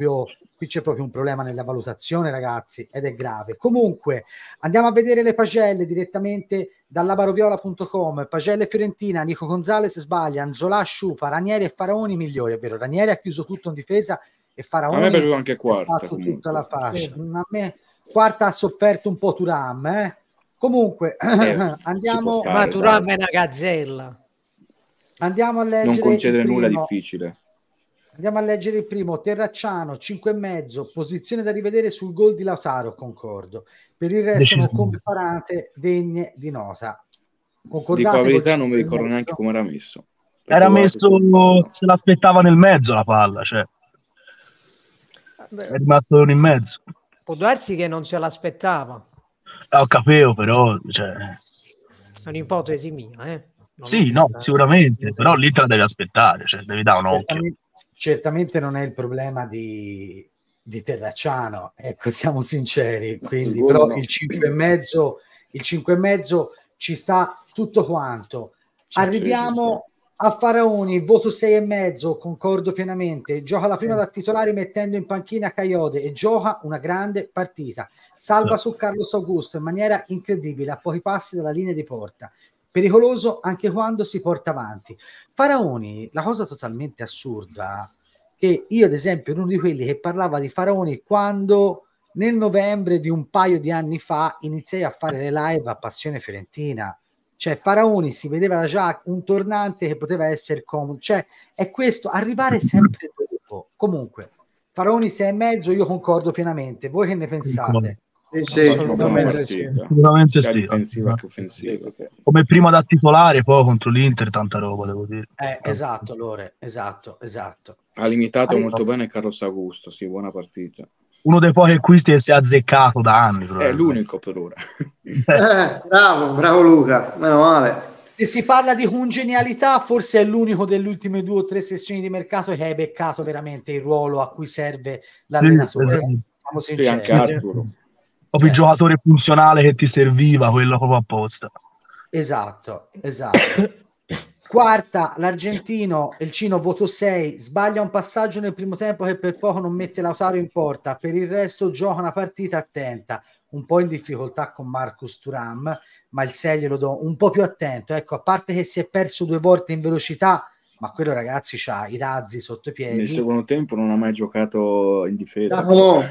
proprio qui c'è proprio un problema nella valutazione, ragazzi, ed è grave. Comunque, andiamo a vedere le pagelle direttamente dall'avaroviola.com. Pagelle Fiorentina, Nico Gonzalez sbaglia, Anzola, Sciupa, Ranieri e Faraoni migliori, è vero. Ranieri ha chiuso tutto in difesa e Faraoni a me è piaciuto anche quarta, ha fatto comunque. tutta la fascia. A me quarta ha sofferto un po' Turam, eh? Comunque, eh, andiamo... Ma Turam è una gazzella. Andiamo a leggere... Non concedere nulla difficile. Andiamo a leggere il primo, Terracciano, 5,5, posizione da rivedere sul gol di Lautaro, concordo. Per il resto non comparate degne di nota. Concordate Dico la verità, non mi ricordo neanche come era messo. Era messo, se l'aspettava nel mezzo la palla, cioè. È rimasto in mezzo. Può darsi che non se l'aspettava. Ho capito, però, cioè... È un'ipotesi mia, eh. Non sì, no, sicuramente, però lì te la devi aspettare, cioè devi dare un occhio certamente non è il problema di, di Terracciano, ecco, siamo sinceri, quindi però il 5,5 il 5,5 ci sta tutto quanto. Arriviamo a Faraoni, voto 6,5, concordo pienamente. Gioca la prima da titolare mettendo in panchina Caiode e gioca una grande partita. Salva su Carlos Augusto in maniera incredibile, a pochi passi dalla linea di porta pericoloso anche quando si porta avanti. Faraoni, la cosa totalmente assurda, che io ad esempio ero uno di quelli che parlava di Faraoni quando nel novembre di un paio di anni fa iniziai a fare le live a Passione Fiorentina. Cioè, Faraoni si vedeva già un tornante che poteva essere comodo. Cioè, è questo, arrivare sempre dopo. Comunque, Faraoni sei e mezzo, io concordo pienamente. Voi che ne pensate? Sì, sì, assolutamente sì. Assolutamente sì. difensiva che offensiva. Come prima da titolare, poi contro l'Inter, tanta roba, devo dire. Eh, esatto, Lore, esatto, esatto. Ha limitato allora, molto bene Carlos Augusto, sì, buona partita. Uno dei pochi acquisti che si è azzeccato da anni. È l'unico per ora. eh, bravo, bravo Luca, meno male. Se si parla di congenialità, forse è l'unico delle ultime due o tre sessioni di mercato che hai beccato veramente il ruolo a cui serve l'allenatore. Sì, esatto. Siamo sinceri. Sì, anche Arturo proprio il giocatore funzionale che ti serviva, quello proprio apposta. Esatto, esatto. Quarta, l'argentino, il Cino, voto 6, sbaglia un passaggio nel primo tempo che per poco non mette Lautaro in porta, per il resto gioca una partita attenta, un po' in difficoltà con Marcus Turam, ma il 6 glielo do un po' più attento, ecco, a parte che si è perso due volte in velocità, ma quello ragazzi ha i razzi sotto i piedi. Nel secondo tempo non ha mai giocato in difesa. No,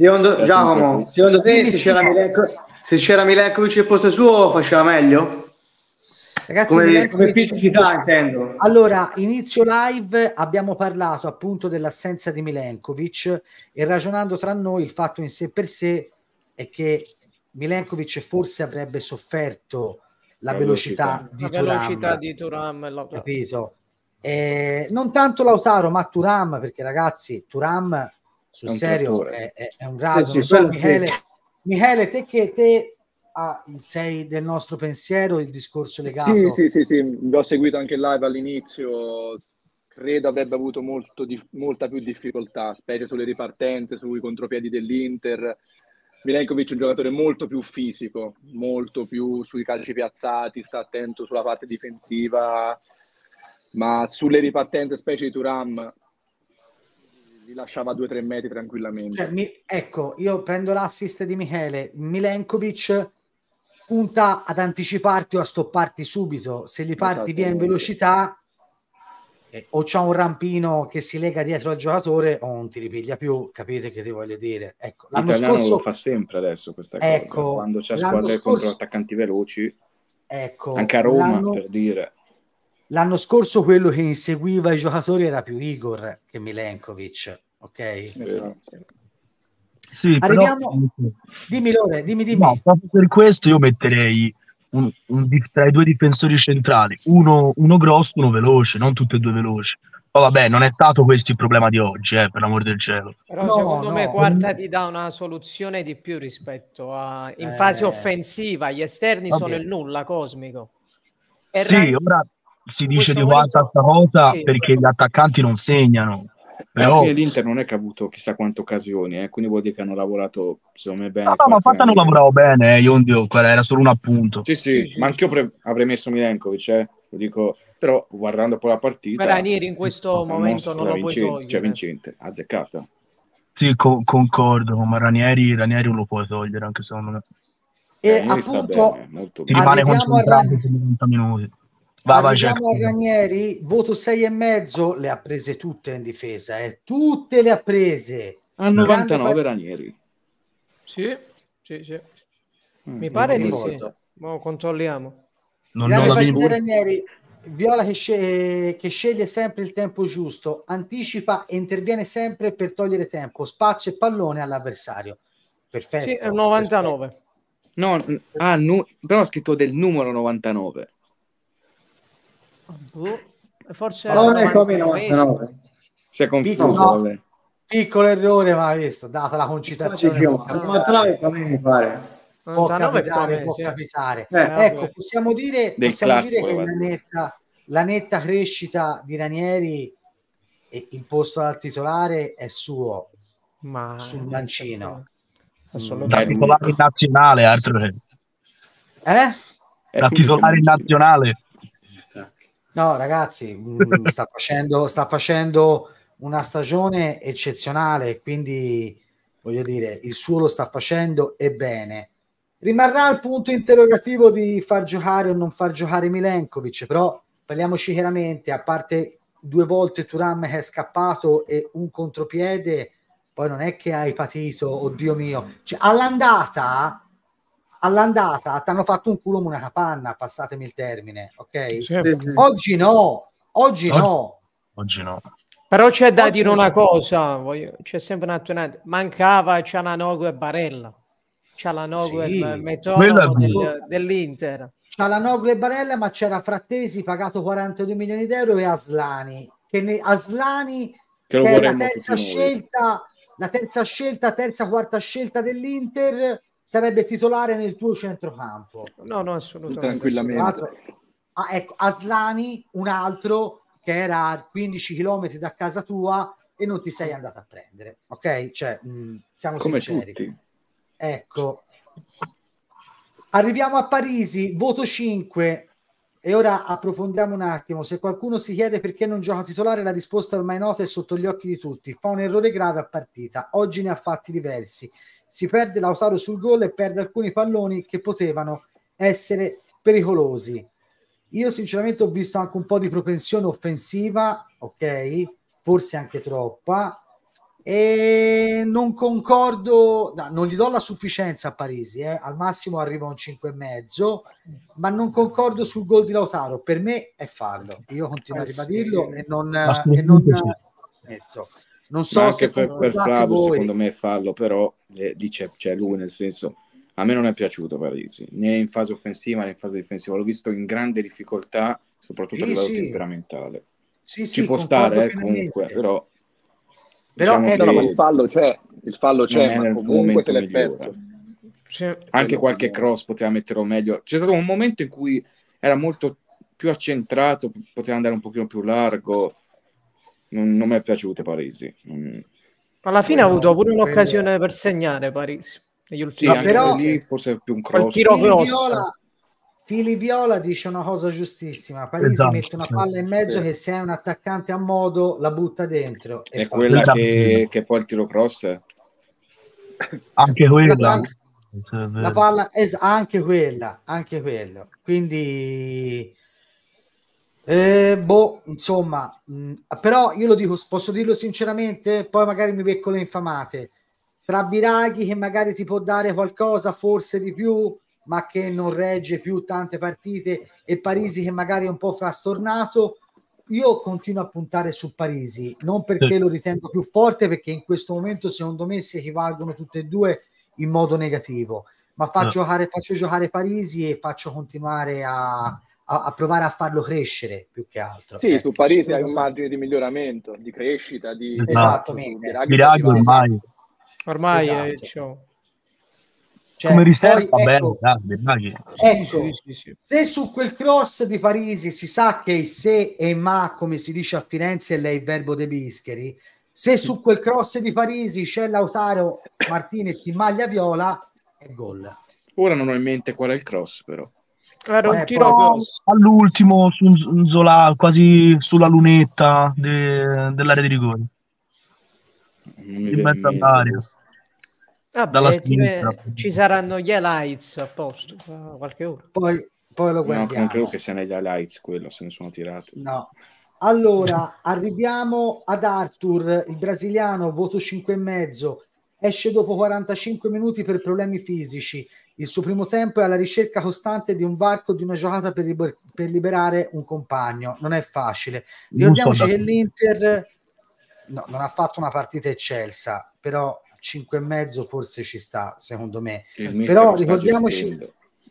Secondo, Giacomo, secondo te se c'era, Milenko, se c'era Milenkovic al posto suo faceva meglio? Ragazzi, come, come fisicità intendo. Allora, inizio live abbiamo parlato appunto dell'assenza di Milenkovic e ragionando tra noi il fatto in sé per sé è che Milenkovic forse avrebbe sofferto la, la velocità, velocità, di la Turam, velocità di Turam capito? Eh, non tanto Lautaro ma Turam perché ragazzi Turam sul serio è, è, è, un razzo. Sì, sì, so, Michele, sì. Michele, te che te ah, sei del nostro pensiero, il discorso legato. Sì, sì, sì, sì, vi ho seguito anche live all'inizio. Credo avrebbe avuto molto, molta più difficoltà, specie sulle ripartenze, sui contropiedi dell'Inter. Milenkovic è un giocatore molto più fisico, molto più sui calci piazzati, sta attento sulla parte difensiva, ma sulle ripartenze, specie di Turam, li lasciava 2-3 metri tranquillamente. Cioè, mi, ecco, io prendo l'assist di Michele, Milenkovic punta ad anticiparti o a stopparti subito, se gli parti esatto. via in velocità eh, o c'è un rampino che si lega dietro al giocatore o non ti ripiglia più, capite che ti voglio dire. Ecco, l'anno scorso lo fa sempre adesso questa ecco, cosa, quando c'è squadre scorso... contro attaccanti veloci. Ecco, anche a Roma per dire. L'anno scorso quello che inseguiva i giocatori era più Igor che Milenkovic, ok? Sì, Arriviamo... Però... Dimmi Lore, dimmi, dimmi. No, proprio per questo io metterei un, un, tra i due difensori centrali, uno, uno, grosso, uno veloce, non tutti e due veloci. Poi vabbè, non è stato questo il problema di oggi, eh, per l'amor del cielo. Però no, secondo no, me Quarta ti dà una soluzione di più rispetto a... in eh... fase offensiva, gli esterni vabbè. sono il nulla cosmico. E sì, ora si dice di quanta cosa sì, perché gli attaccanti non segnano. Però l'Inter non è che ha avuto chissà quante occasioni, eh, quindi vuol dire che hanno lavorato secondo me bene. No, no ma infatti hanno lavorato bene, eh, io non era solo un appunto. Sì, sì, sì ma anche io pre- avrei messo Milenkovic, eh, lo dico, però guardando poi la partita... Ranieri in questo momento non lo puoi vincente, togliere. Cioè vincente, azzeccata. Sì, co- concordo, ma Ranieri, Ranieri non lo puoi togliere anche secondo me. E sta appunto bene, molto Ti bene. rimane concentrato per 90 minuti. Va, vai, Jack. Arriviamo a Ranieri, voto 6 e mezzo, le ha prese tutte in difesa, eh. tutte le ha prese. A Grande 99 part- Ranieri. Sì, sì, sì. Mm, Mi pare di sì. Mo controlliamo. Non, non partita. Ranieri, Viola che, sce- che sceglie sempre il tempo giusto, anticipa e interviene sempre per togliere tempo, spazio e pallone all'avversario. Perfetto. Sì, è un 99. No, n- ah, nu- però ha scritto del numero 99. Boh, Forse Non è come 99. 99. Si è confuso. No. vabbè. Piccolo errore, ma visto, data la concitazione. Gio, può al 99 come mi pare. può 99 capitare, può sì. capitare. Eh, Eh, Ecco, possiamo dire, possiamo dire classico, che la netta, la netta crescita di Ranieri e il posto al titolare è suo Ma sul mancino. Da Assolutamente. titolare in nazionale, altro che. Eh? Eh, Da titolare in nazionale. No, ragazzi, mh, sta facendo, sta facendo una stagione eccezionale, quindi voglio dire, il suo lo sta facendo e bene. Rimarrà il punto interrogativo di far giocare o non far giocare Milenkovic, però parliamoci chiaramente, a parte due volte Turam che è scappato e un contropiede, poi non è che hai patito, oddio mio, cioè, all'andata all'andata ti hanno fatto un culo come una capanna, passatemi il termine, ok? Sì. Oggi no, oggi Oggi- no. Oggi no. Però c'è da Oggi- dire una cosa, voglio- c'è sempre un attimo, mancava Cialanoglu e Barella. Cialanoglu Sì. e il vero. del- dell'Inter. Cialanoglu e Barella, ma c'era Frattesi pagato 42 milioni di euro e Aslani, che ne, Aslani che che è la terza scelta, la terza scelta, terza, quarta scelta dell'Inter, sarebbe titolare nel tuo centrocampo. No, no, assolutamente. Tranquillamente. Tra l'altro, ah, ecco, Aslani, un altro che era a 15 km da casa tua e non ti sei andato a prendere, ok? Cioè, mh, siamo Come sinceri. tutti. Ecco. Arriviamo a Parisi, voto 5. E ora approfondiamo un attimo. Se qualcuno si chiede perché non gioca titolare, la risposta è ormai nota e sotto gli occhi di tutti. Fa un errore grave a partita. Oggi ne ha fatti diversi. Si perde Lautaro sul gol e perde alcuni palloni che potevano essere pericolosi. Io sinceramente ho visto anche un po' di propensione offensiva, ok? Forse anche troppa. E non concordo, no, non gli do la sufficienza a Parisi, eh. al massimo arriva a un 5 e mezzo, ma non concordo sul gol di Lautaro. Per me è fallo. Io continuo a Eh ribadirlo e non, Assolutamente e non sì. smetto. Non Ma so anche se per, per Flavio, voi. secondo me è fallo, però eh, dice c'è lui, nel senso, a me non è piaciuto Parisi, né in fase offensiva né in fase difensiva, l'ho visto in grande difficoltà, soprattutto a Sì, livello sì. temperamentale. Sì, Ci sì, può stare, eh, comunque, però... Però, diciamo eh, No, no, il fallo c'è, il fallo non c'è, è ma comunque se l'è migliore. perso. Sì. Anche Quello qualche non- cross poteva metterlo meglio. C'è stato un momento in cui era molto più accentrato, poteva andare un pochino più largo. Non, non mi è piaciuto Parisi. Mm. Alla fine ha avuto pure un'occasione per segnare Parisi. Negli Sì, ultimi Ma anche però- se lì forse più un Quel cross. tiro Fili grosso. Viola, Fili Viola dice una cosa giustissima. Parisi Esatto. mette una palla in mezzo Sì. che se è un attaccante a modo la butta dentro. e È fa- quella Esatto. che, che poi il tiro cross è. Anche la quella. palla, Sì, è vero. la palla es- anche quella, anche quello. Quindi, eh, boh, insomma, mh, però io lo dico, posso dirlo sinceramente, poi magari mi becco le infamate. Tra Biraghi che magari ti può dare qualcosa, forse di più, ma che non regge più tante partite, e Parisi che magari è un po' frastornato. Io continuo a puntare su Parisi, non perché lo ritengo più forte, perché in questo momento secondo me si equivalgono tutte e due in modo negativo, ma faccio, giocare, faccio giocare Parisi e faccio continuare a, a- a provare a farlo crescere più che altro. Sì, Ecco, su Parisi solo- hai un margine di miglioramento, di crescita, di... È arrivato- ormai Ormai Esatto. è ciò. Cioè, come riserva poi, ecco, Biraghi. Ecco, Sì, sì, sì. se su quel cross di Parisi si sa che se e ma, come si dice a Firenze, lei è il verbo de Bischeri, se su quel cross di Parisi c'è Lautaro Martinez in maglia viola, è gol. Ora non ho in mente qual è il cross, però. Era un Eh, tiro poi-. All'ultimo, su un Zola, quasi sulla lunetta de- dell'area di rigore. in mezzo Vabbè, ci saranno gli highlights a posto, qualche ora. Poi, poi lo guardiamo. No, non credo che sia negli highlights quello, se ne sono tirati. No. Allora, arriviamo ad Arthur, il brasiliano, voto 5,5, esce dopo 45 minuti per problemi fisici. Il suo primo tempo è alla ricerca costante di un varco di una giocata per, liber- per liberare un compagno. Non è facile. Ricordiamoci che l'Inter no, non ha fatto una partita eccelsa, però 5,5 forse ci sta, secondo me. Però ricordiamoci,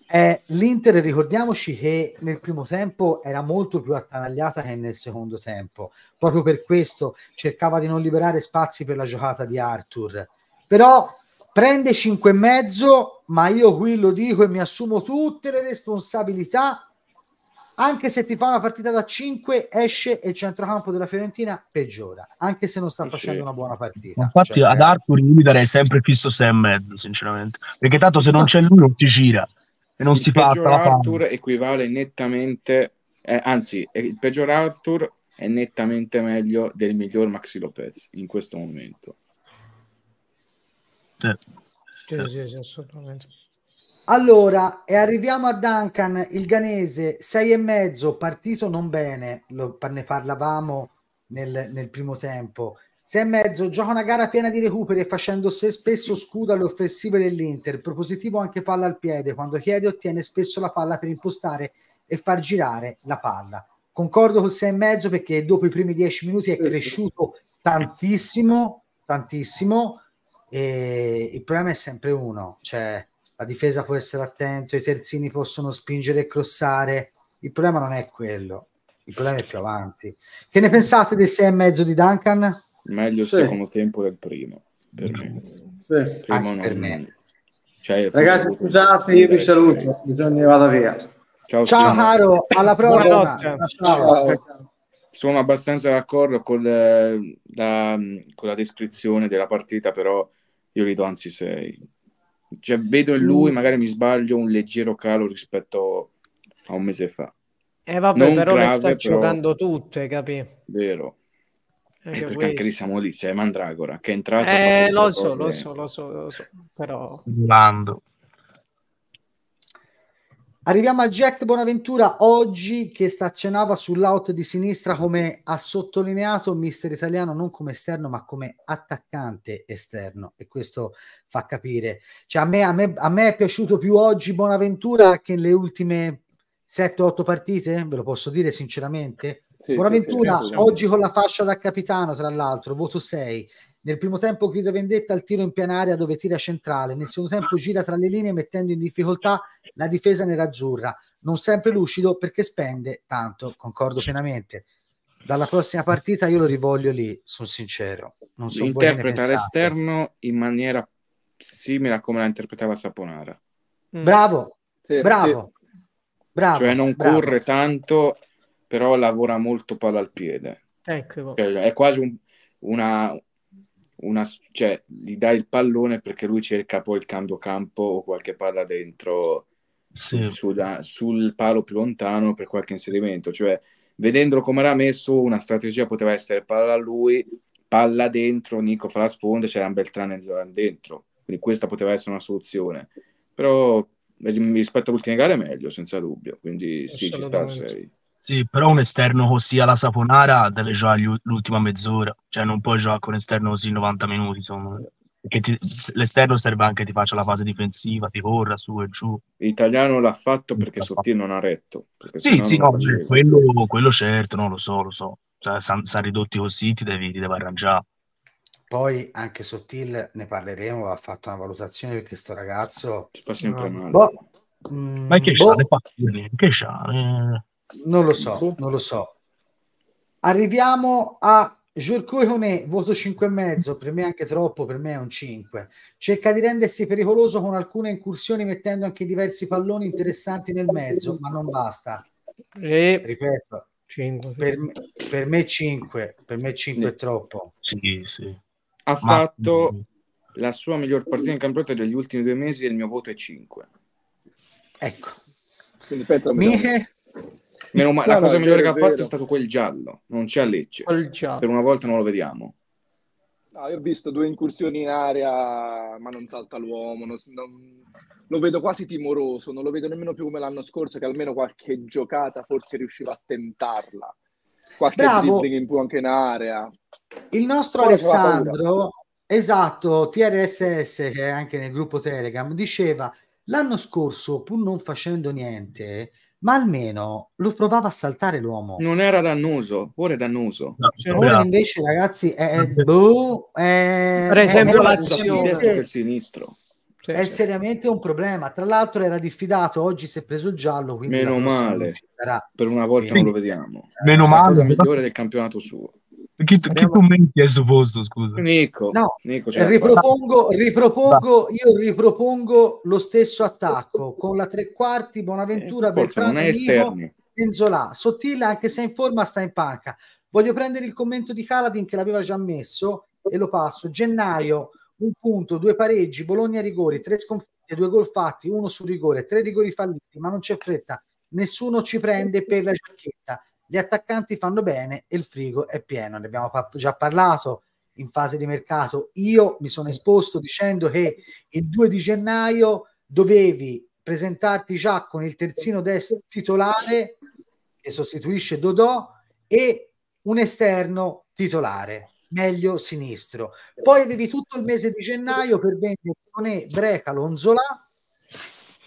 eh, l'Inter, ricordiamoci che nel primo tempo era molto più attanagliata che nel secondo tempo. Proprio per questo cercava di non liberare spazi per la giocata di Arthur. Però prende 5,5, ma io qui lo dico e mi assumo tutte le responsabilità. Anche se ti fa una partita da 5, esce e il centrocampo della Fiorentina peggiora, anche se non sta facendo una buona partita. Infatti, cioè, ad Arthur io darei sempre fisso 6,5, sinceramente, perché tanto se non c'è lui non ti gira e non il si fa la Arthur equivale nettamente, eh, anzi, il peggior Arthur è nettamente meglio del miglior Maxi Lopez in questo momento. Sì. Sì, sì, sì, assolutamente. Allora, e arriviamo a Duncan, il ganese, 6 e mezzo, partito non bene, lo, ne parlavamo nel, nel primo tempo. 6 e mezzo, gioca una gara piena di recuperi e facendo se spesso scudo alle offensive dell'Inter, propositivo anche palla al piede, quando chiede ottiene spesso la palla per impostare e far girare la palla. Concordo con 6 e mezzo perché dopo i primi 10 minuti è cresciuto tantissimo, tantissimo, e il problema è sempre uno, cioè la difesa può essere attento, i terzini possono spingere e crossare, il problema non è quello, il problema è più avanti. Che ne pensate del 6 e mezzo di Duncan? Meglio il sì. secondo tempo del primo, per me. Sì. Primo non... per me. Cioè, Ragazzi, scusate, io vi saluto, bisogna vada via. Ciao, ciao caro, alla prossima. Ciao. ciao. Sono abbastanza d'accordo con, le, la, con la descrizione della partita, però io gli do anzi 6. Cioè, vedo in lui, magari mi sbaglio, un leggero calo rispetto a un mese fa. Eh vabbè, non però grave, le sta però... giocando tutte, capi? Vero. Eh, perché questo. anche lì siamo lì, c'è Mandragora che è entrato. Eh, lo so, lo so, lo so, lo so, però... Lando. Arriviamo a Jack Bonaventura oggi che stazionava sull'out di sinistra come ha sottolineato mister italiano non come esterno ma come attaccante esterno e questo fa capire. Cioè, a, me, a, me, a me è piaciuto più oggi Bonaventura che nelle ultime 7-8 partite, ve lo posso dire sinceramente. Sì, Bonaventura sì, sì, oggi con la fascia da capitano tra l'altro, voto 6 nel primo tempo grida vendetta al tiro in piena area dove tira centrale, nel secondo tempo gira tra le linee mettendo in difficoltà la difesa nerazzurra, non sempre lucido perché spende tanto, concordo pienamente. Dalla prossima partita io lo rivoglio lì, sono sincero. Non so interpreta l'esterno in maniera simile a come la interpretava Saponara. Mm. Bravo, sì, bravo, sì. bravo. Cioè non bravo. corre tanto, però lavora molto palla al piede. Ecco. Cioè, è quasi un, una, una, cioè, gli dai il pallone perché lui cerca poi il cambio campo o qualche palla dentro sì. sul, sul palo più lontano per qualche inserimento. Cioè, vedendolo come era messo, una strategia poteva essere palla a lui, palla dentro, Nico fa la sponda, c'era un Beltrán e Zoran dentro. Quindi questa poteva essere una soluzione. Però rispetto alle ultime gare è meglio, senza dubbio. Quindi sì, ci sta a 6. Sì, però un esterno così alla Saponara deve giocare l'ultima mezz'ora, cioè non puoi giocare con un esterno così 90 minuti, insomma. Perché ti, l'esterno serve anche ti faccia la fase difensiva, ti corra su e giù. L'italiano l'ha fatto perché Sottil non ha retto. Sì, sì, no, quello, quello, certo, no, lo so, lo so. Cioè, San, ridotti così, ti devi, ti devi arrangiare. Poi anche Sottil, ne parleremo, ha fatto una valutazione perché sto ragazzo... Ci fa sempre no, male. Boh, mm, Ma che boh. c'ha? Che c'ha? Eh... Non lo so, non lo so. Arriviamo a Giorcoione, voto 5,5, per me anche troppo, per me è un 5. Cerca di rendersi pericoloso con alcune incursioni mettendo anche diversi palloni interessanti nel mezzo, ma non basta. E... Ripeto, 5. Per, me, per me 5, per me 5 è troppo. Sì, sì. Ha ma... fatto la sua miglior partita in campionato degli ultimi due mesi e il mio voto è 5. Ecco. Quindi pensa Miche? Meno ma- no, la cosa migliore che ha fatto è stato quel giallo, non c'è a Lecce. Per una volta non lo vediamo. No, io ho visto due incursioni in area, ma non salta l'uomo, non, non, lo vedo quasi timoroso, non lo vedo nemmeno più come l'anno scorso, che almeno qualche giocata forse riusciva a tentarla. Qualche Bravo. dribbling in più anche in area. Il nostro Poi Alessandro, esatto, TRSS, che è anche nel gruppo Telegram, diceva l'anno scorso, pur non facendo niente, ma almeno lo provava a saltare l'uomo. Non era dannoso, ora è dannoso. No, cioè, ora invece, ragazzi, è, è, boh, è per esempio l'azione per sinistro. Cioè, è seriamente un problema. Tra l'altro era diffidato, oggi si è preso il giallo. Meno male, per una volta non lo vediamo. Meno è male. Migliore del campionato suo. Chi, chi commenti al suo posto, scusa? Nico. No, Nico ripropongo, ripropongo, io ripropongo lo stesso attacco con la tre quarti, Bonaventura, eh, Beltrano, esterni. Enzola, Sottile anche se in forma sta in panca. Voglio prendere il commento di Caladin che l'aveva già messo e lo passo. Gennaio, un punto, due pareggi, Bologna rigori, tre sconfitte, due gol fatti, uno su rigore, tre rigori falliti, ma non c'è fretta, nessuno ci prende per la giacchetta. Gli attaccanti fanno bene e il frigo è pieno. Ne abbiamo già parlato in fase di mercato. Io mi sono esposto dicendo che il 2 di gennaio dovevi presentarti già con il terzino destro titolare che sostituisce Dodò e un esterno titolare meglio sinistro. Poi avevi tutto il mese di gennaio per vendere Breca, Lonzola,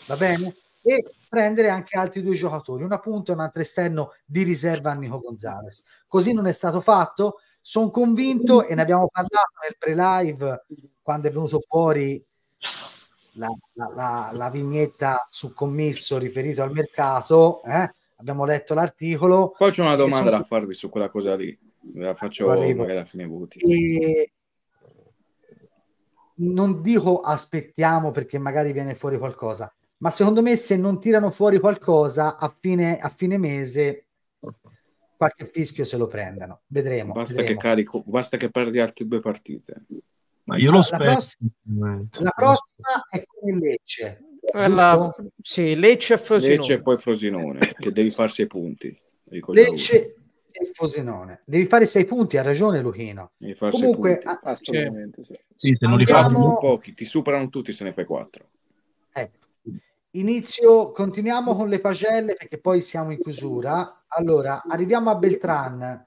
va bene? E prendere anche altri due giocatori, una punta e un altro esterno di riserva a Nico Gonzalez. Così non è stato fatto. Sono convinto e ne abbiamo parlato nel pre-live quando è venuto fuori la, la, la, la vignetta su commesso riferito al mercato. Eh? Abbiamo letto l'articolo. Poi c'è una domanda sono... da farvi su quella cosa lì la faccio magari a fine voti. E non dico aspettiamo perché magari viene fuori qualcosa, ma secondo me se non tirano fuori qualcosa a fine, a fine mese qualche fischio se lo prendano. Vedremo. Basta, vedremo. Che, carico, basta che perdi altre due partite. Ma io lo la spero. Prossima, la prossima è con il Lecce. La, sì, Lecce e Frosinone. Lecce e poi Frosinone, che devi farsi i punti. Lecce, il Fosinone. Devi fare sei punti, ha ragione Luchino. Comunque, a... assolutamente sì. sì. se non li fai pochi, ti superano tutti se ne fai quattro. Ecco. Inizio, continuiamo con le pagelle perché poi siamo in chiusura. Allora, arriviamo a Beltran.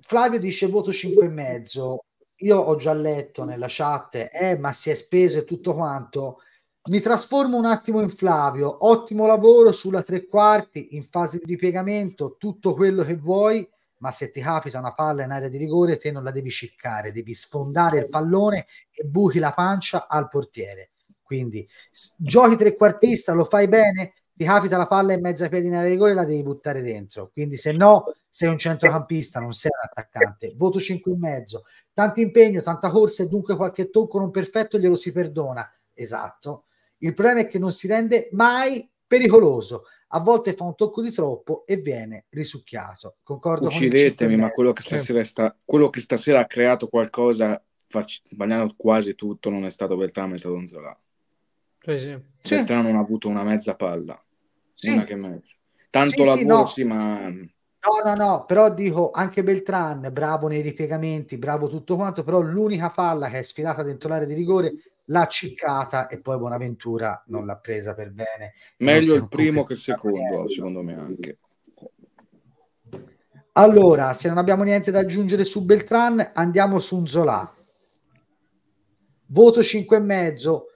Flavio dice voto 5 e mezzo. Io ho già letto nella chat, eh, ma si è speso e tutto quanto. Mi trasformo un attimo in Flavio, ottimo lavoro sulla tre quarti, in fase di ripiegamento, tutto quello che vuoi, ma se ti capita una palla in area di rigore te non la devi ciccare, devi sfondare il pallone e buchi la pancia al portiere. Quindi giochi trequartista, lo fai bene, ti capita la palla in mezzo ai piedi di rigore, la devi buttare dentro. Quindi se no sei un centrocampista, non sei un attaccante. Voto 5 e mezzo. Tanto impegno, tanta corsa e dunque qualche tocco non perfetto glielo si perdona. Esatto il problema è che non si rende mai pericoloso. A volte fa un tocco di troppo e viene risucchiato. Concordo Uccidetemi, ma quello che, stasera sta, quello che stasera ha creato qualcosa sbagliando quasi tutto non è stato Beltramo, è stato Onzola. Sì, sì. Beltramo non ha avuto una mezza palla. Sì. Una che mezza. Tanto sì, lavoro, no. sì, ma... No, no, no, però dico anche Beltran, bravo nei ripiegamenti, bravo tutto quanto, però l'unica palla che è sfilata dentro l'area di rigore l'ha ciccata e poi Bonaventura non l'ha presa per bene. Meglio il primo che il secondo, secondo me anche. Allora, se non abbiamo niente da aggiungere su Beltran, andiamo su Zola. Voto 5 e mezzo.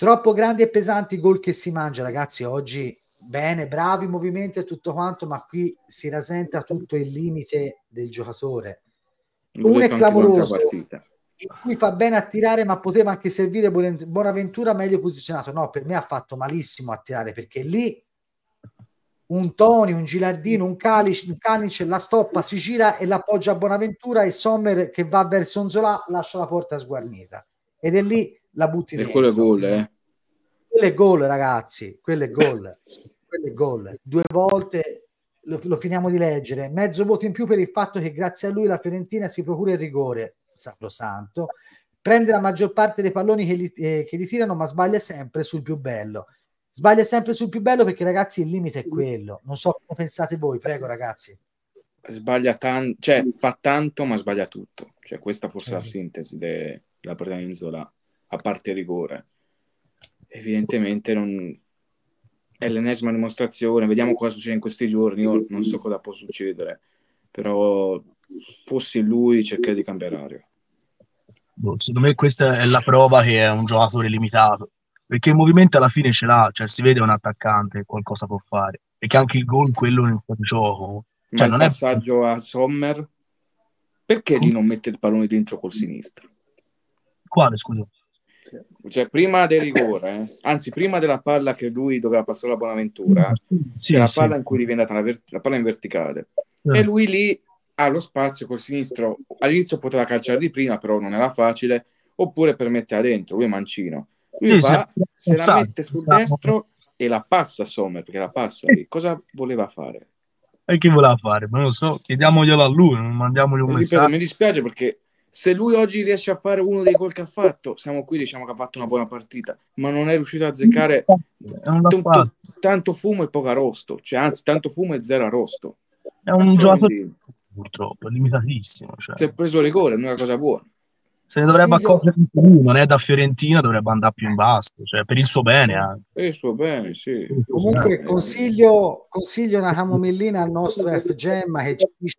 Troppo grandi e pesanti gol che si mangia, ragazzi. Oggi bene, bravi movimenti e tutto quanto, ma qui si rasenta tutto il limite del giocatore. Uno è clamoroso in cui fa bene a tirare, ma poteva anche servire Bonaventura meglio posizionato. No, per me ha fatto malissimo a tirare perché lì un Toni, un Gilardino, un Calice, un Canice la stoppa, si gira e l'appoggia a Bonaventura e Sommer che va verso Onzola lascia la porta sguarnita ed è lì la butti e quello è gol, eh? Quello è gol, ragazzi, quello è gol. quello è gol. Due volte lo, lo finiamo di leggere. Mezzo voto in più per il fatto che grazie a lui la Fiorentina si procura il rigore sacrosanto, prende la maggior parte dei palloni che li, eh, che li tirano, ma sbaglia sempre sul più bello. Sbaglia sempre sul più bello perché, ragazzi, il limite è quello. Non so come pensate voi, prego, ragazzi. sbaglia tanto, cioè fa tanto ma sbaglia tutto. Cioè questa forse è la sintesi de- della partita in Zola, a parte rigore. Evidentemente non... è l'ennesima dimostrazione, vediamo cosa succede in questi giorni, io non so cosa può succedere, però fossi lui cercherei di cambiare aria. Boh, secondo me questa è la prova che è un giocatore limitato, perché il movimento alla fine ce l'ha, cioè si vede un attaccante qualcosa può fare, perché anche il gol, quello nel gioco cioè, Ma il passaggio è... a Sommer, perché lì non mette il pallone dentro col sinistro? Quale, scusa? Cioè, prima del rigore, eh? anzi, prima della palla che lui doveva passare la Bonaventura, sì, la palla in cui gli viene data la, ver- la palla in verticale. Eh. E lui lì ha lo spazio col sinistro. All'inizio poteva calciare di prima, però non era facile, oppure per metterla dentro. Lui è mancino. Lui sì, va, se la mette sul destro e la passa Sommer, perché la passa lì. Cosa voleva fare? E che voleva fare? Ma non lo so, chiediamoglielo a lui, non mandiamogli un messaggio. Mi dispiace perché se lui oggi riesce a fare uno dei gol che ha fatto, siamo qui, diciamo che ha fatto una buona partita, ma non è riuscito a azzeccare tanto, tanto fumo e poco arrosto, cioè anzi tanto fumo e zero arrosto. È un giocatore purtroppo, è limitatissimo. Cioè. Si è preso il rigore, è una cosa buona. Se ne dovrebbe sì, accorgere io... lui, non è da Fiorentina, dovrebbe andare più in basso, cioè per il suo bene anche. Per il suo bene, sì. Comunque consiglio, consiglio una camomillina al nostro F Gemma che ci dice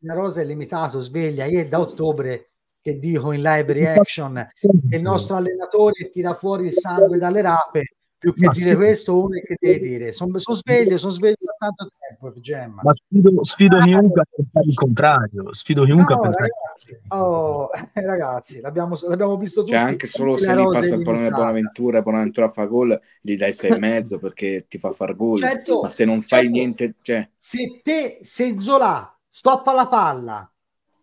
la rosa è limitato, sveglia, io è da ottobre che dico in live reaction che il nostro allenatore tira fuori il sangue dalle rape più che ma dire sì. questo uno che deve dire sono son sveglio sono sveglio da tanto tempo Gemma. ma sfido, sfido chiunque a pensare il contrario sfido chiunque no, a pensare ragazzi, oh, eh, ragazzi l'abbiamo, l'abbiamo visto tutti cioè, anche solo se gli passa il pallone Bonaventura e Bonaventura fa gol gli dai sei e mezzo perché ti fa far gol certo, ma se non fai certo, niente cioè... se te se Zola stoppa la palla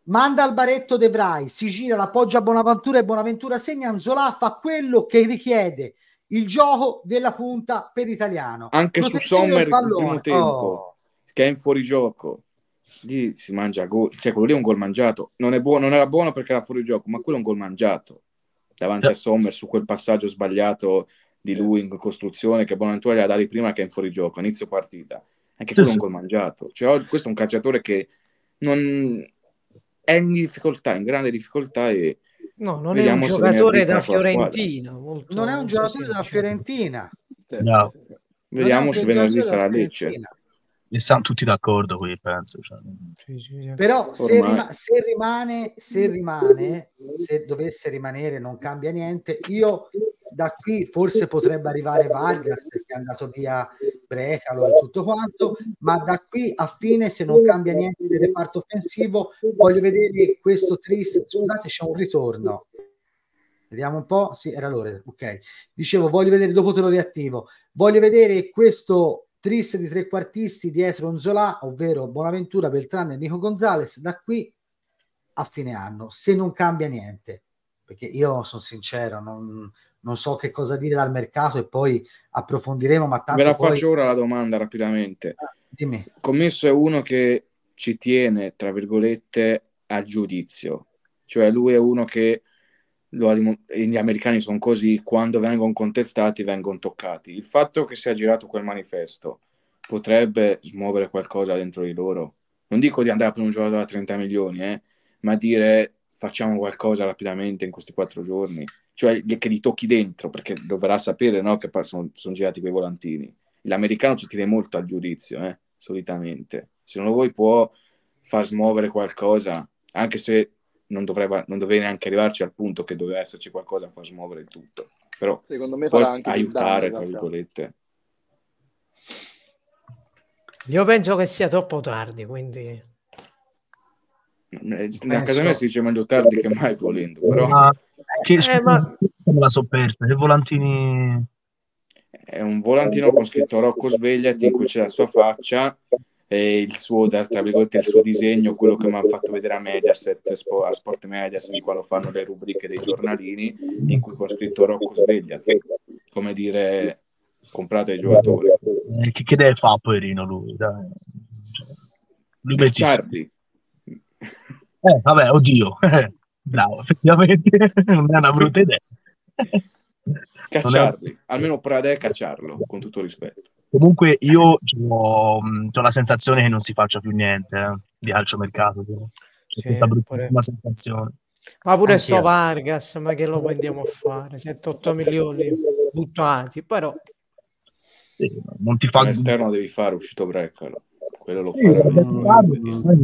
manda al baretto De Vrij si gira l'appoggia a Bonaventura e Bonaventura segna Zola fa quello che richiede il gioco della punta per italiano. Anche su Sommer il primo tempo, oh. che è in fuorigioco. Lì si mangia gol, cioè quello lì è un gol mangiato. Non, è buono, non era buono perché era fuori gioco, ma quello è un gol mangiato. Davanti a Sommer su quel passaggio sbagliato di lui in costruzione che Bonaventura gli ha dato prima che è in fuorigioco, inizio partita. Anche quello è un gol mangiato. Cioè, questo è un calciatore che non è in difficoltà, in grande difficoltà e No, non è un giocatore da Fiorentina. Molto, non è un giocatore da Fiorentina. No. Vediamo se venerdì sarà Lecce. E stanno tutti d'accordo qui, penso. Cioè. Sì, sì, Però se, rima- se, rimane, se rimane, se dovesse rimanere, non cambia niente. Io da qui forse potrebbe arrivare Vargas perché è andato via Brecalo e tutto quanto, ma da qui a fine se non cambia niente del reparto offensivo voglio vedere questo Tris, scusate c'è un ritorno, vediamo un po', sì era l'ora, ok, dicevo voglio vedere, dopo te lo riattivo, voglio vedere questo Tris di trequartisti dietro Onzola, ovvero Bonaventura, Beltrán e Nico Gonzalez, da qui a fine anno, se non cambia niente, perché io sono sincero, non, non so che cosa dire dal mercato e poi approfondiremo. Ma tanto Ve la poi... faccio ora la domanda rapidamente. Ah, dimmi. Commesso è uno che ci tiene, tra virgolette, al giudizio, cioè lui è uno che gli americani sono così, quando vengono contestati vengono toccati. Il fatto che sia girato quel manifesto potrebbe smuovere qualcosa dentro di loro. Non dico di andare per un giocatore da 30 milioni, eh, ma dire facciamo qualcosa rapidamente in questi quattro giorni, cioè che li tocchi dentro, perché dovrà sapere no, che sono, sono girati quei volantini. L'americano ci tiene molto al giudizio, eh, solitamente. Se non lo vuoi può far smuovere qualcosa, anche se non, dovrebbe, non doveva neanche arrivarci al punto che doveva esserci qualcosa a far smuovere il tutto. Però Secondo me può aiutare, tra virgolette. Io penso che sia troppo tardi, quindi a casa mia si dice meglio tardi che mai volendo, però... Ma che eh, ma... la sofferta, che volantini... È un volantino con scritto Rocco Svegliati in cui c'è la sua faccia e il suo, tra virgolette, il suo disegno, quello che mi ha fatto vedere a Mediaset, a Sport Mediaset, quando fanno le rubriche dei giornalini, in cui con scritto Rocco Svegliati, come dire, comprate i giocatori. Eh, che, che deve fare, poverino, lui? Dai. Lui Cacciarli. Eh, vabbè, oddio. Bravo, effettivamente non è una brutta idea. Cacciarli, è... almeno Prade cacciarlo, con tutto rispetto. Comunque io ho, ho, la sensazione che non si faccia più niente. Eh. di calciomercato. Sì, questa brutta sensazione. Ma pure Anch'io. sto Vargas, ma che lo andiamo a fare? 7-8 milioni buttati, però... Sì, non ti fa... All'esterno devi fare uscito Breccalo. Quello lo sì, fa.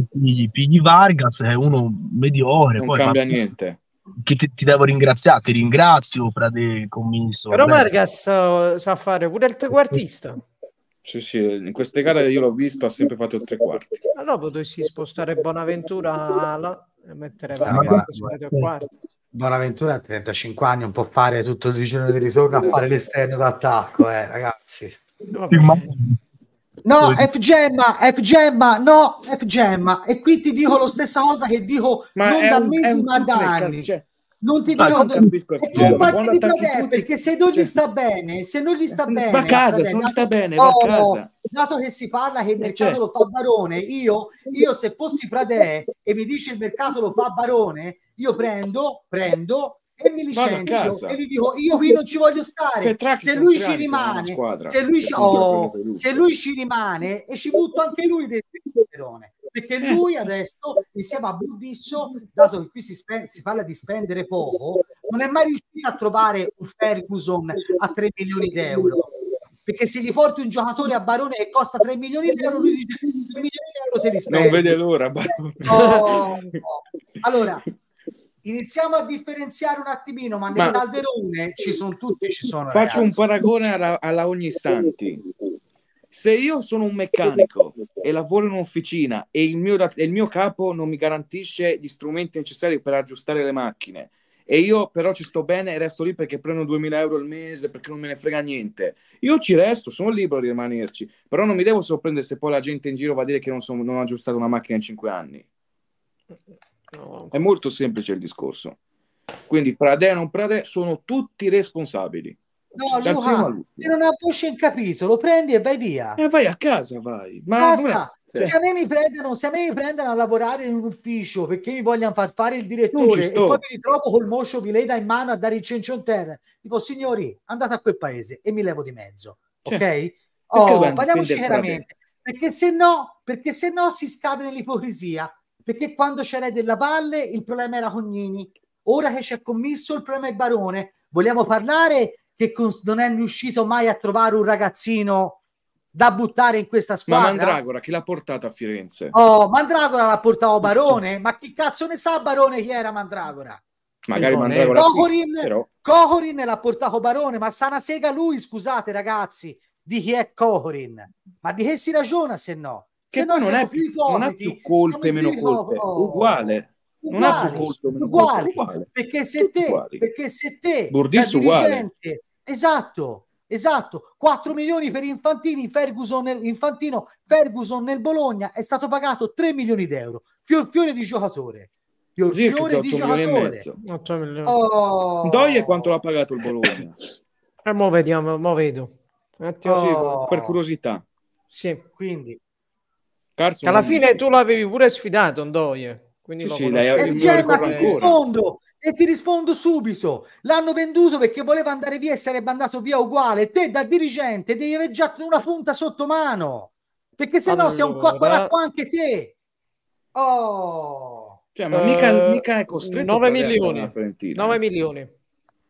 Pigli, pigli Vargas, è uno mediocre. Non cambia fa... niente. Che ti, ti, devo ringraziare, ti ringrazio, frate commisso. Però vabbè. Vargas uh, sa fare pure il trequartista. Sì, sì, in queste gare io l'ho visto, ha sempre fatto il tre quarti. Allora potresti spostare Bonaventura là, e mettere Vargas su tre quarti. Bonaventura a 35 anni non può fare tutto il giorno di ritorno a fare l'esterno d'attacco, eh, ragazzi. No, F Gemma, F Gemma, no, F Gemma. E qui ti dico la stessa cosa che dico ma non da mesi ma da anni. Cioè, non ti dico capisco e non parti di Pradè perché se non gli cioè, sta bene se non gli sta bene va a casa se non sta bene va a casa dato che si parla che il mercato cioè. lo fa Barone io, io se fossi Pradè e mi dice il mercato lo fa Barone io prendo prendo e mi licenzio e gli dico io qui non ci voglio stare se lui ci rimane se lui ci, oh, se lui ci rimane e ci butto anche lui del Verone perché eh. lui adesso insieme a Burdisso dato che qui si, spende, si parla di spendere poco non è mai riuscito a trovare un Ferguson a 3 milioni di euro perché se gli porti un giocatore a Barone che costa 3 milioni di euro lui dice 3 milioni di euro te li spendi non vede l'ora Barone. Oh, oh. allora iniziamo a differenziare un attimino, ma nel ma calderone ci sono tutti, ci sono. Faccio ragazzi. un paragone alla, alla ogni santi. Se io sono un meccanico e lavoro in un'officina e il mio, il mio capo non mi garantisce gli strumenti necessari per aggiustare le macchine e io però ci sto bene e resto lì perché prendo 2000 euro al mese perché non me ne frega niente. Io ci resto, sono libero di rimanerci, però non mi devo sorprendere se poi la gente in giro va a dire che non, sono, non ho aggiustato una macchina in 5 anni. È molto semplice il discorso. Quindi Pradè o non Pradè sono tutti responsabili. No, Luca, se non ha voce in capitolo, prendi e vai via. E vai a casa, vai. Ma Basta. È... Se, a me mi prendono, se a me mi prendono a lavorare in un ufficio perché mi vogliono far fare il direttore e poi mi ritrovo col Moscio Vileda in mano a dare il cencio terra, dico signori, andate a quel paese e mi levo di mezzo, cioè, ok? Oh, parliamoci chiaramente, perché se no, perché se no si scade nell'ipocrisia perché quando c'era della Valle il problema era Cognini, ora che c'è commisso il problema è Barone. Vogliamo parlare che non è riuscito mai a trovare un ragazzino da buttare in questa squadra? Ma Mandragora chi l'ha portato a Firenze? Oh, Mandragora l'ha portato Barone, ma chi cazzo ne sa Barone chi era Mandragora? Magari Mandragora Cocorin, sì, però... Cocorin l'ha portato Barone, ma sana sega lui, scusate ragazzi, di chi è Cocorin. Ma di che si ragiona se no? Che poi non, è più, non ha più colpe e meno colpe, oh. uguale. Non ha più colpe meno uguale. colpe, uguale. Perché se te, uguali. perché se te Burdisso uguale. Esatto, esatto. 4 milioni per Infantini, Ferguson nel, Infantino, Ferguson nel Bologna è stato pagato 3 milioni di euro. Fior, fiore di giocatore. Fior, sì, fiore di giocatore. 8 milioni. Oh. Doglie quanto l'ha pagato il Bologna? Eh, mo vediamo, mo vedo. Oh. per curiosità. Sì. Quindi Carson alla fine tu l'avevi pure sfidato, Ndoye. Quindi sì, sì, lei, eh, cioè, ma ti rispondo e ti rispondo subito. L'hanno venduto perché voleva andare via e sarebbe andato via uguale. Te da dirigente devi avere già una punta sotto mano. Perché se allora... no sei un qua anche te. Oh. Cioè, ma uh, mica, mica è costretto 9 milioni. 9 milioni.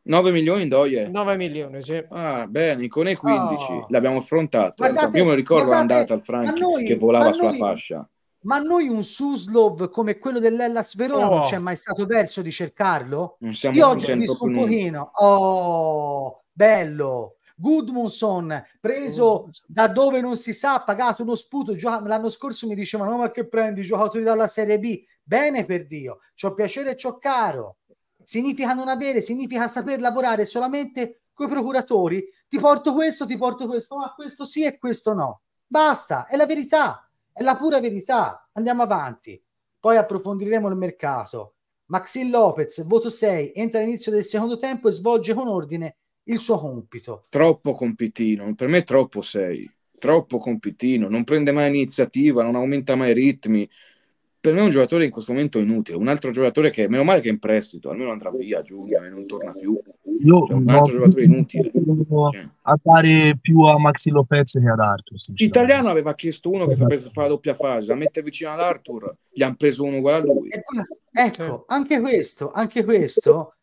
9 milioni Doie? 9 milioni, sì. Ah, bene, con i 15 oh. l'abbiamo affrontato. Guardate, Io mi ricordo guardate, andata al Franchi noi, che volava sulla noi, fascia. Ma noi un Suslov come quello dell'Ellas Verona oh. non c'è mai stato verso di cercarlo? Non siamo Io oggi ho visto un pochino. Oh, bello. Gudmundsson preso da dove non si sa, pagato uno sputo. L'anno scorso mi dicevano: ma che prendi giocatori dalla Serie B? Bene per Dio, c'ho piacere e c'ho caro significa non avere, significa saper lavorare solamente con i procuratori. Ti porto questo, ti porto questo, ma questo sì e questo no. Basta, è la verità, è la pura verità. Andiamo avanti. Poi approfondiremo il mercato. Maxim Lopez, voto 6, entra all'inizio del secondo tempo e svolge con ordine il suo compito. Troppo compitino, per me troppo 6, troppo compitino, non prende mai iniziativa, non aumenta mai i ritmi, per me è un giocatore in questo momento inutile. Un altro giocatore che, meno male che è in prestito, almeno andrà via a giugno e non torna più. Io cioè, un altro giocatore inutile. Cioè. A dare più a Maxi Lopez che ad Arthur. L'italiano aveva chiesto uno che sapesse fare la doppia fase, da mettere vicino ad Arthur, gli hanno preso uno uguale a lui. Ecco, anche questo, anche questo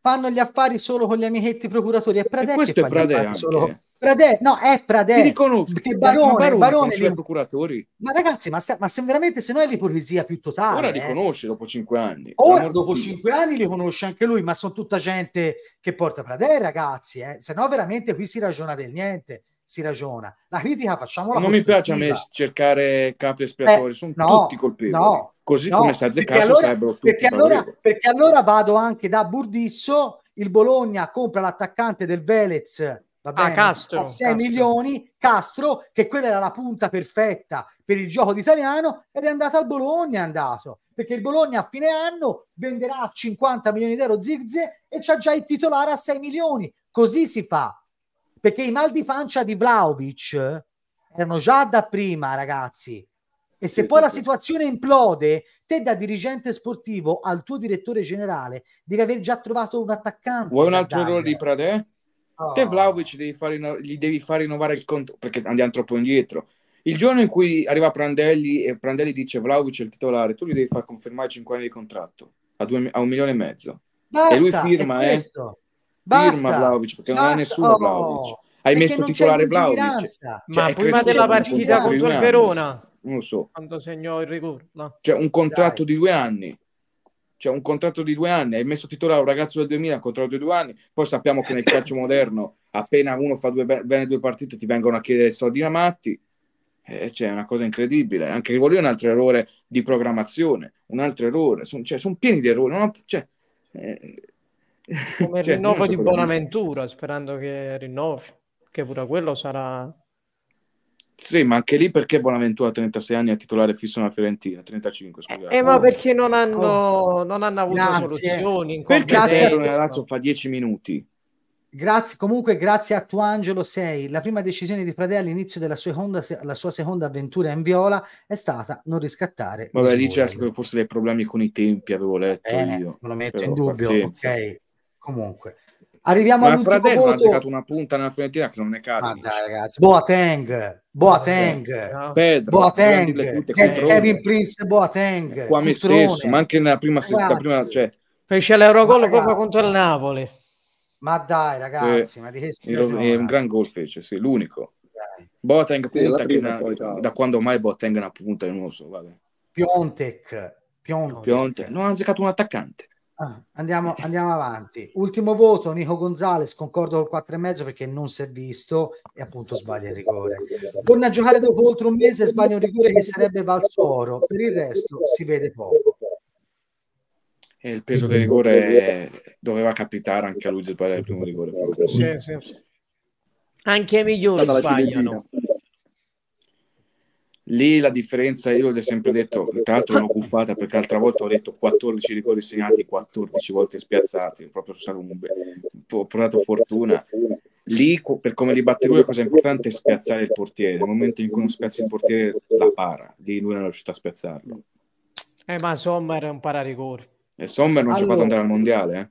fanno gli affari solo con gli amichetti procuratori. È Pradè che fa gli affari solo Pradè, no, è Pradè. Ti. Che Barone, Barone, Barone li... procuratori. Ma ragazzi, ma, sta, ma se veramente se no è l'ipocrisia più totale. Ora eh. li conosce dopo cinque anni. Ora dopo cinque anni li conosce anche lui, ma sono tutta gente che porta Pradè, ragazzi. Eh. Se no veramente qui si ragiona del niente si ragiona. La critica facciamola Non mi piace a me cercare capi espiatori, eh, sono no, tutti colpevoli. No, Così no, come Sazze Cazzo allora, sarebbero tutti perché allora, perché allora vado anche da Burdisso, il Bologna compra l'attaccante del Velez va ah, bene, ah, Castro, a 6 Castro. milioni, Castro, che quella era la punta perfetta per il gioco d'italiano ed è andato al Bologna, è andato, perché il Bologna a fine anno venderà 50 milioni di euro Zirze e c'ha già il titolare a 6 milioni, così si fa, perché i mal di pancia di Vlaovic erano già da prima, ragazzi, e se poi la situazione implode, te da dirigente sportivo al tuo direttore generale devi aver già trovato un attaccante. Vuoi un altro errore di Pradè? Oh. Te Vlaovic devi fare, gli devi far rinnovare il conto perché andiamo troppo indietro. Il giorno in cui arriva Prandelli e Prandelli dice Vlaovic è il titolare, tu gli devi far confermare 5 anni di contratto a, due, a un milione e mezzo. Basta, e lui firma, eh. Basta, firma Vlaovic perché Basta. non è nessuno oh. Vlaovic. Hai messo titolare Vlaovic. Cioè, Ma prima della partita contro il Verona, non lo so. Quando segnò il rigore. No. Cioè un contratto Dai. di due anni cioè un contratto di due anni, hai messo titolare un ragazzo del 2000, un contratto di due anni, poi sappiamo che nel calcio moderno appena uno fa due, bene due partite ti vengono a chiedere soldi a matti, eh, cioè, è una cosa incredibile. Anche Rivoli è un altro errore di programmazione, un altro errore, sono cioè, son pieni di errori. Non, cioè, eh, Come il cioè, rinnovo so di Bonaventura, sperando che rinnovi, che pure quello sarà sì, ma anche lì perché Bonaventura a 36 anni è titolare fisso nella Fiorentina, 35 scusate. Eh, ma perché non hanno, oh. non hanno avuto grazie. soluzioni? Perché Pedro nella Lazio fa 10 minuti. Grazie, comunque grazie a Tuangelo 6. La prima decisione di Pradè all'inizio della sua, seconda, la sua seconda avventura in viola è stata non riscattare. Vabbè, lì c'era forse dei problemi con i tempi, avevo letto Bene, io. Non lo metto Però, in dubbio, pazienza. ok. Comunque. Arriviamo Pradè voto. ha giocato una punta nella Fiorentina che non è caro. Ma dai ragazzi, Boateng, Boateng, Pedro, Boateng, Kevin Prince Boateng. Qua me stesso, ma anche nella prima, la prima cioè... Fece l'Eurogol proprio contro il Napoli. Ma dai ragazzi, eh, ma di che È un gran gol fece, sì, l'unico. Dai. Boateng punta che una, da quando mai Boateng è una punta, non lo so, vabbè. Piontek, Piontek. Piontek. Non ha giocato un attaccante. Ah, andiamo, andiamo, avanti. Ultimo voto, Nico Gonzalez, concordo col 4,5 perché non si è visto e appunto sbaglia il rigore. Torna a giocare dopo oltre un mese e sbaglia un rigore che sarebbe valso oro. Per il resto si vede poco. E il peso del rigore doveva capitare anche a lui sbagliare il primo rigore. Sì, sì. Anche i migliori sbagliano. Lì la differenza, io l'ho sempre detto, tra l'altro l'ho buffata perché l'altra volta ho detto 14 rigori segnati, 14 volte spiazzati, proprio stato un, ho portato fortuna. Lì, per come li batte lui, la cosa importante è spiazzare il portiere. Nel momento in cui non spiazza il portiere, la para. Lì lui non è riuscito a spiazzarlo. Eh, ma Sommer è un pararigore. E Sommer non allora, c'è fatto andare al mondiale, eh?